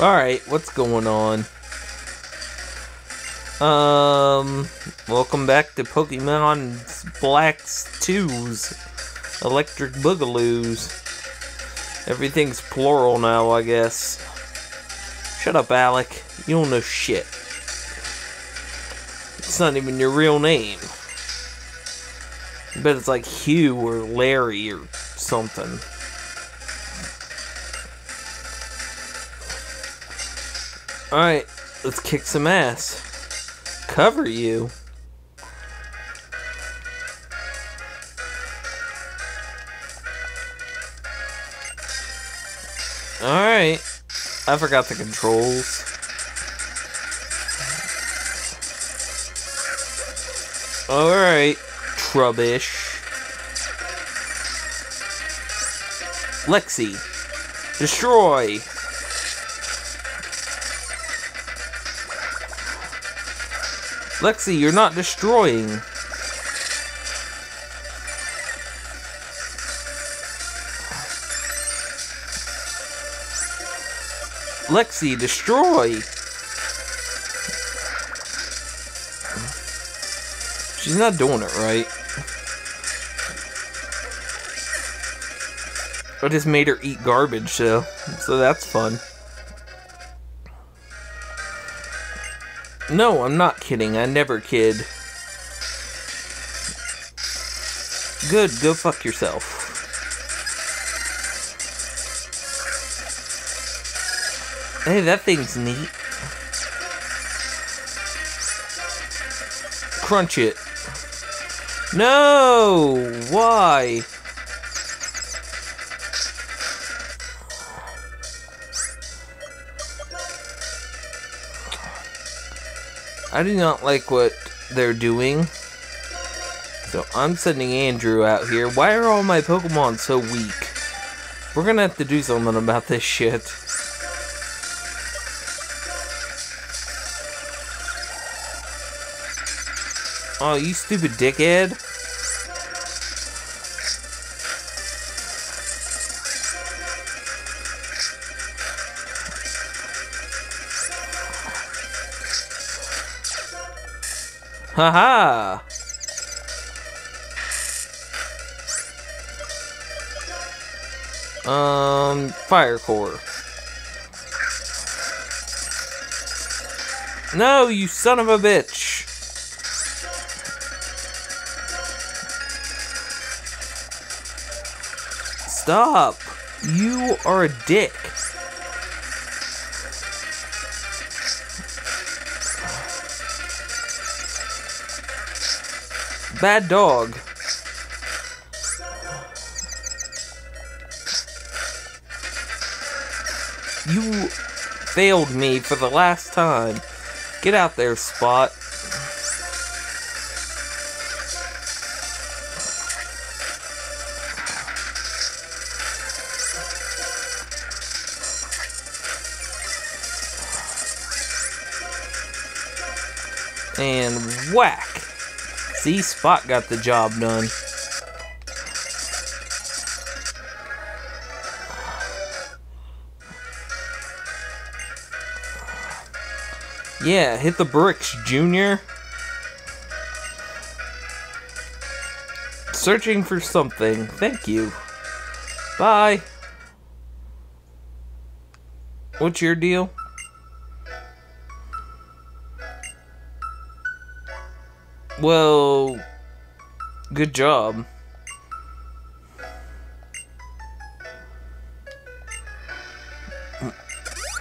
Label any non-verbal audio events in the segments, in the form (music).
Alright, what's going on? Um, welcome back to Pokemon Black's 2's Electric Boogaloos. Everything's plural now, I guess. Shut up, Alec. You don't know shit. It's not even your real name. I bet it's like Hugh or Larry or something. Alright, let's kick some ass. Cover you. Alright. I forgot the controls. Alright, Trubbish. Lexi. Destroy. Lexi, you're not destroying. Lexi, destroy. She's not doing it right. I just made her eat garbage, so so that's fun. No, I'm not kidding. I never kid. Good, go fuck yourself. Hey, that thing's neat. Crunch it. No! Why? I do not like what they're doing. So I'm sending Andrew out here. Why are all my Pokemon so weak? We're gonna have to do something about this shit. Oh, you stupid dickhead. Haha! Um, fire core. No, you son of a bitch! Stop! You are a dick. Bad dog. You failed me for the last time. Get out there, Spot. See, Spot got the job done. Yeah, hit the bricks, Junior. Searching for something. Thank you. Bye. What's your deal? Well, good job.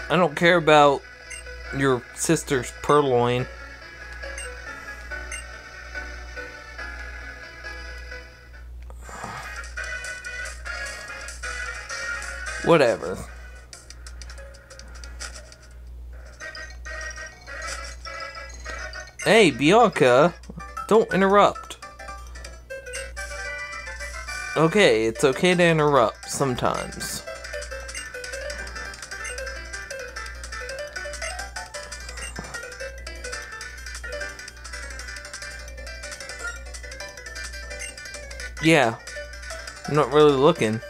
I don't care about your sister's Purrloin. Whatever. Hey, Bianca, don't interrupt. Okay, it's okay to interrupt sometimes. Yeah, I'm not really looking.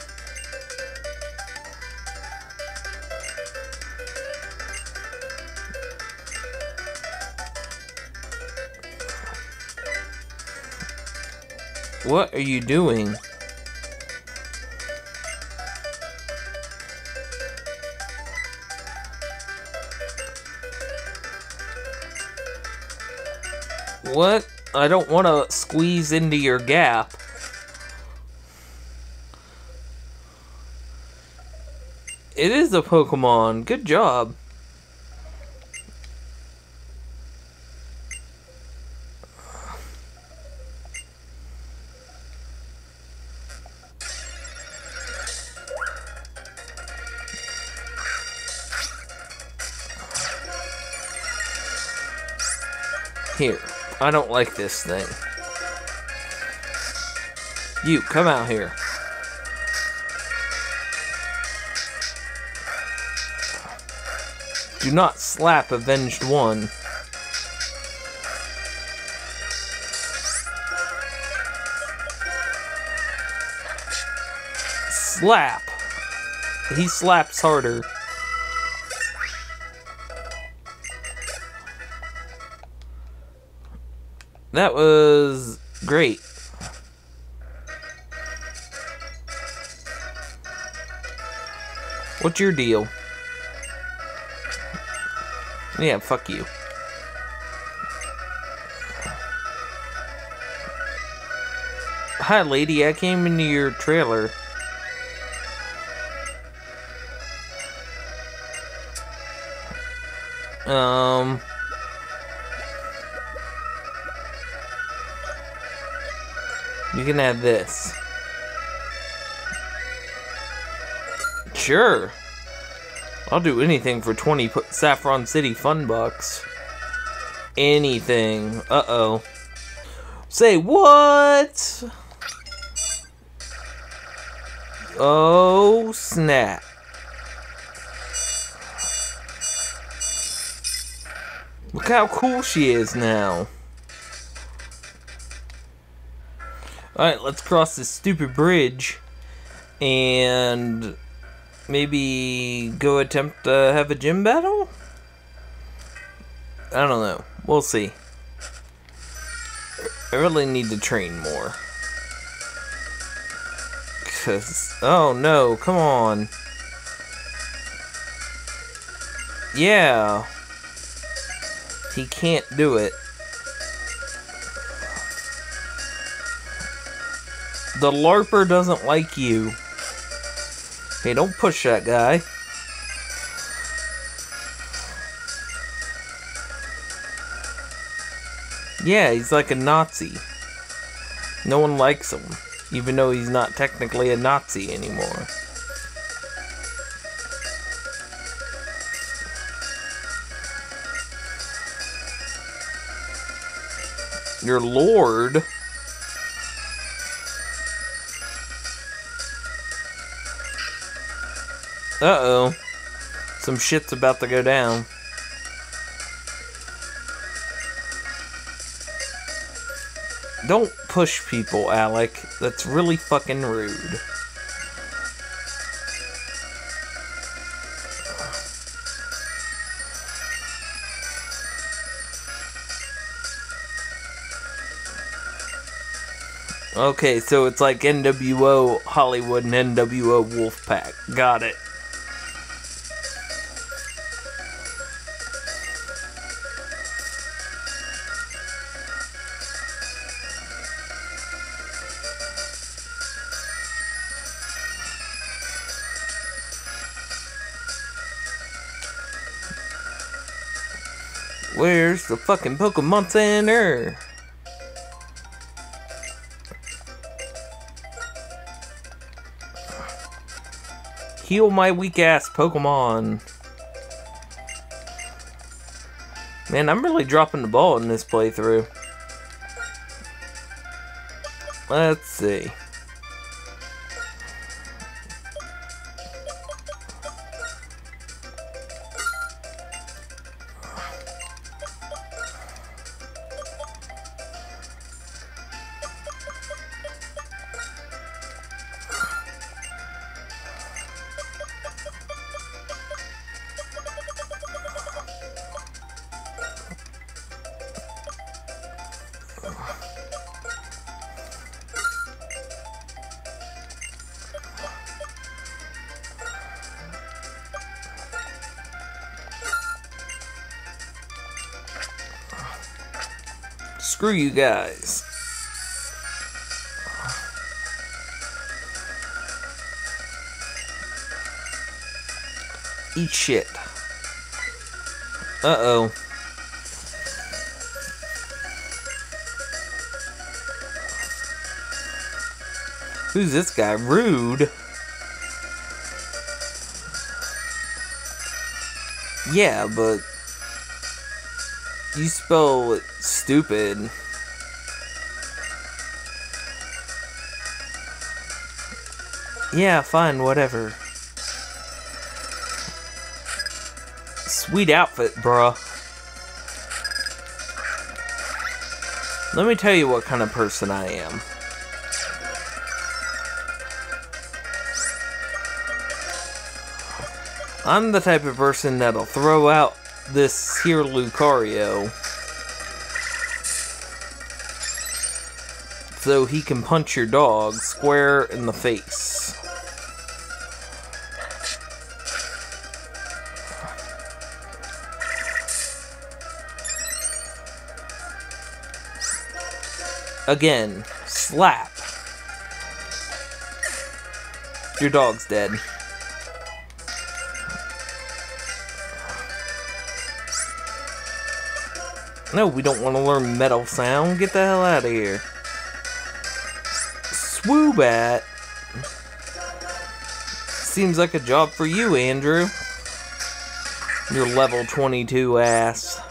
What are you doing? What? I don't want to squeeze into your gap. It is a Pokemon. Good job. Here. I don't like this thing. You, come out here. Do not slap Avenged One. Slap! He slaps harder. That was great. What's your deal? Yeah, fuck you. Hi, lady. I came into your trailer. Can have this. Sure. I'll do anything for 20 Saffron City fun bucks. Anything. Uh-oh. Say what? Oh, snap. Look how cool she is now. Alright, let's cross this stupid bridge and maybe go attempt to have a gym battle? I don't know. We'll see. I really need to train more. Cause, oh no, come on. Yeah. He can't do it. The LARPer doesn't like you. Hey, don't push that guy. Yeah, he's like a Nazi. No one likes him, even though he's not technically a Nazi anymore. Your lord Uh-oh. Some shit's about to go down. Don't push people, Alec. That's really fucking rude. Okay, so it's like NWO Hollywood and NWO Wolfpack. Got it. Where's the fucking Pokemon Center? Heal my weak ass Pokemon. Man, I'm really dropping the ball in this playthrough. Let's see. Screw you guys. Eat shit. Uh-oh. Who's this guy? Rude. Yeah, but you spell it stupid. Yeah, fine, whatever. Sweet outfit, bruh. Let me tell you what kind of person I am. I'm the type of person that'll throw out this here Lucario so he can punch your dog square in the face. Again, slap. Your dog's dead. No, we don't want to learn metal sound. Get the hell out of here. Swoobat. Seems like a job for you, Andrew. Your level 22 ass.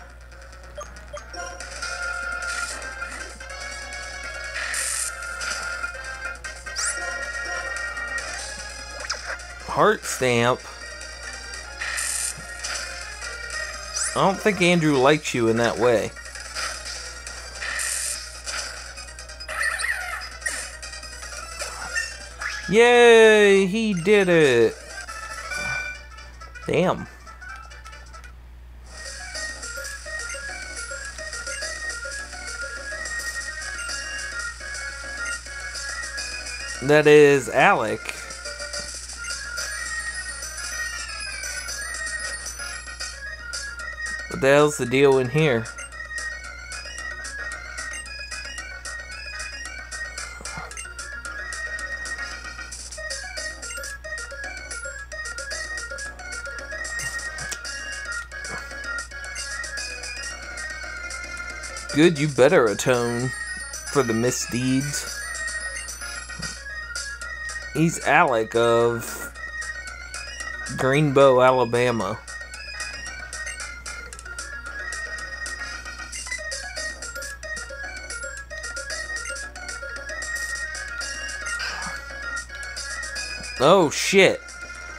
Heart stamp. I don't think Andrew likes you in that way. Yay! He did it! Damn. That is Alec. What the hell's the deal in here? Good, you better atone for the misdeeds. He's Alec of Greenbow, Alabama. Oh shit.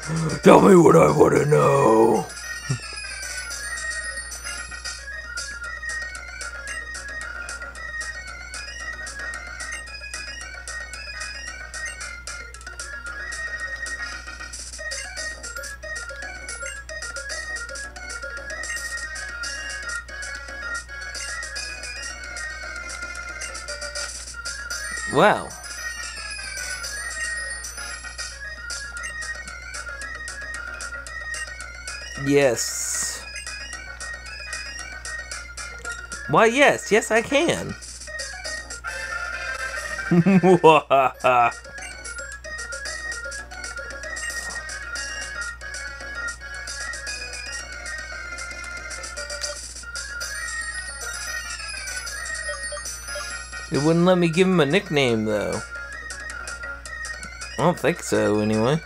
(gasps) Tell me what I want to know. Wow. Yes. Why, yes, yes, I can. (laughs) It wouldn't let me give him a nickname, though. I don't think so, anyway.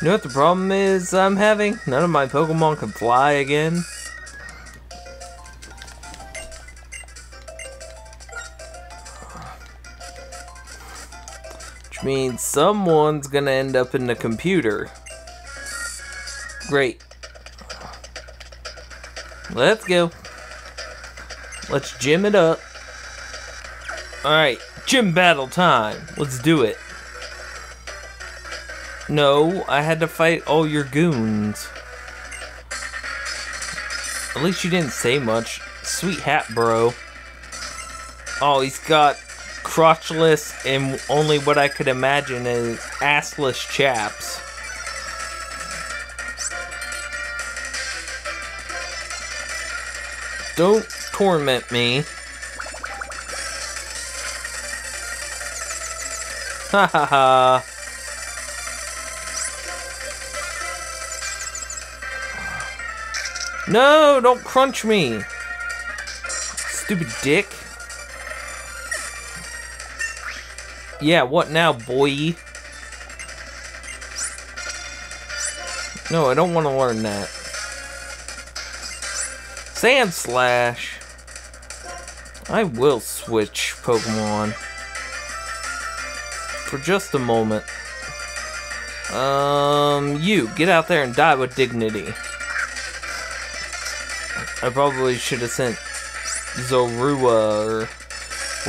You know what the problem is I'm having? None of my Pokemon can fly again. Which means someone's gonna end up in the computer. Great. Let's go. Let's gym it up. Alright, gym battle time. Let's do it. No, I had to fight all your goons. At least you didn't say much. Sweet hat, bro. Oh, he's got crotchless and only what I could imagine is assless chaps. Don't torment me. Ha ha ha. No, don't crunch me. Stupid dick. Yeah, what now, boy? No, I don't want to learn that. Sandslash. I will switch Pokemon. For just a moment. Um, you, get out there and die with dignity. I probably should have sent Zorua or...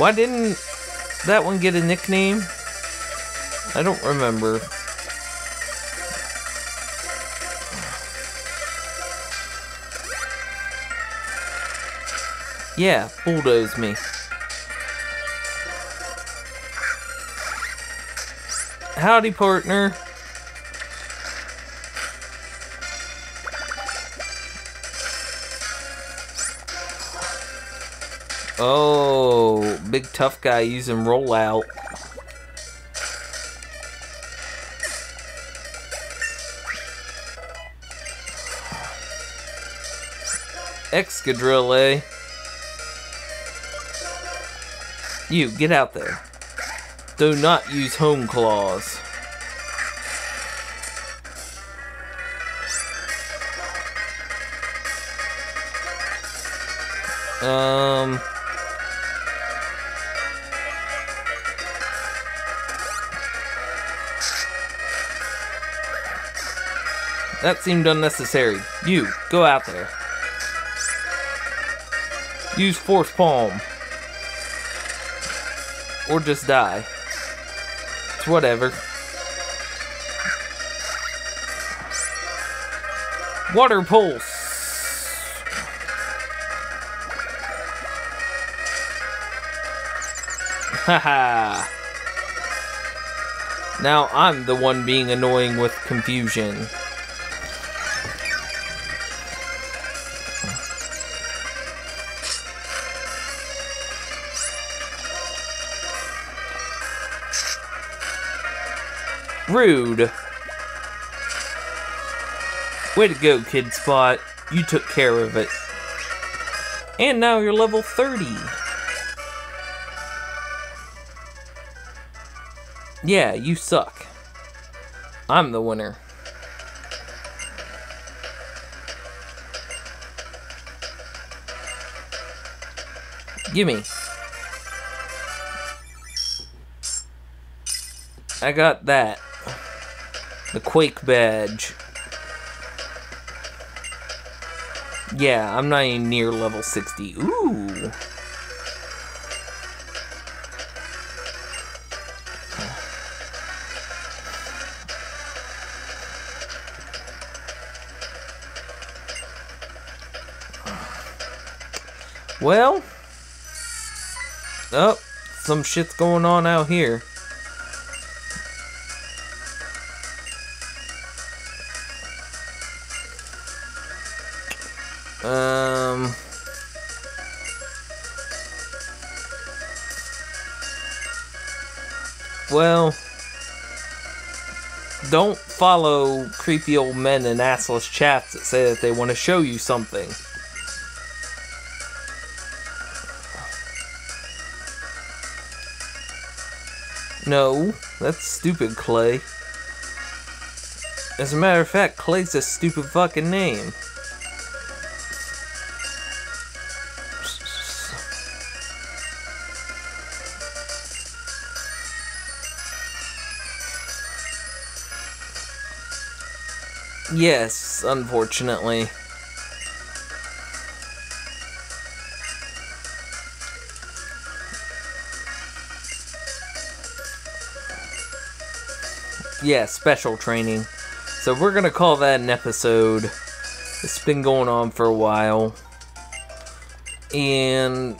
Why didn't that one get a nickname? I don't remember. Yeah, bulldoze me. Howdy, partner. Oh, big tough guy using rollout. Excadrill, eh? You, get out there. Do not use Hone Claws. Um... That seemed unnecessary. You, go out there. Use Force Palm. Or just die. It's whatever. Water Pulse. Haha. now I'm the one being annoying with confusion. Rude. Way to go, Kid Spot. You took care of it. And now you're level 30. Yeah, you suck. I'm the winner. Gimme. I got that. The Quake badge. Yeah, I'm not even near level 60. Ooh. Well, oh, some shit's going on out here. Don't follow creepy old men and assless chaps that say that they want to show you something. No, that's stupid, Clay. As a matter of fact, Clay's a stupid fucking name. Yes, unfortunately. Yeah, special training. So we're gonna call that an episode. It's been going on for a while. And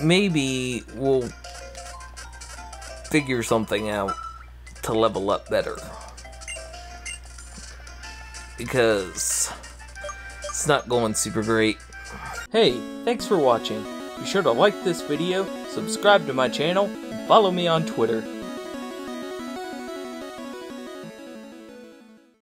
maybe we'll figure something out to level up better. Because it's not going super great. Hey, thanks for watching. Be sure to like this video, subscribe to my channel, and follow me on Twitter.